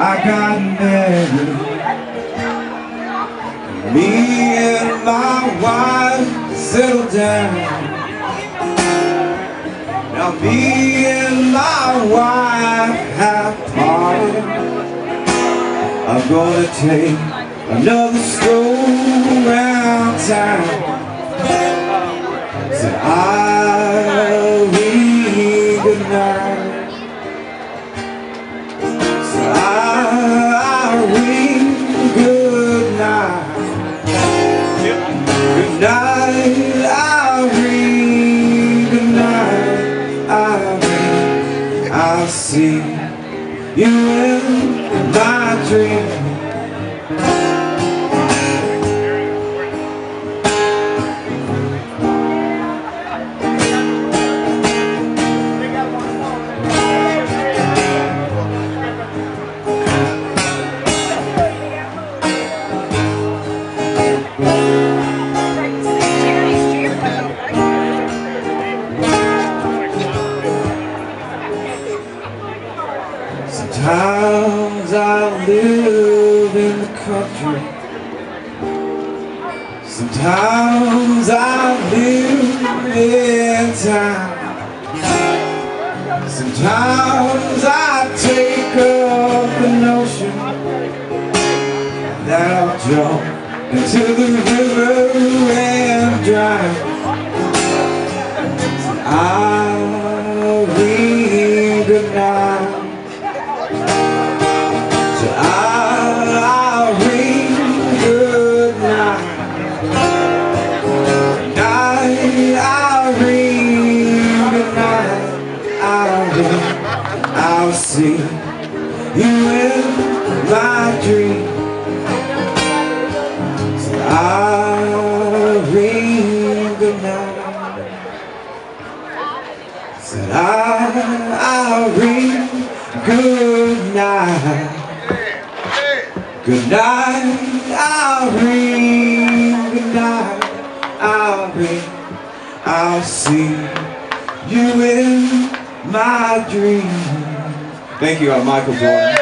I got married Me and my wife settled down. Now me and my wife have parted. I'm gonna take another stroll around town. Said Irene good night I'll see you in my dream. Sometimes I live in the country. Sometimes I live in town. Sometimes I take up the notion That I'll jump into the river and drown Irene good night I'll see you in my dream. So I'll ring good night. Said I'll, Irene good night. Good night, Irene. Good night, Irene. I'll see you in my dreams. Thank you, uh, Michael Joyner.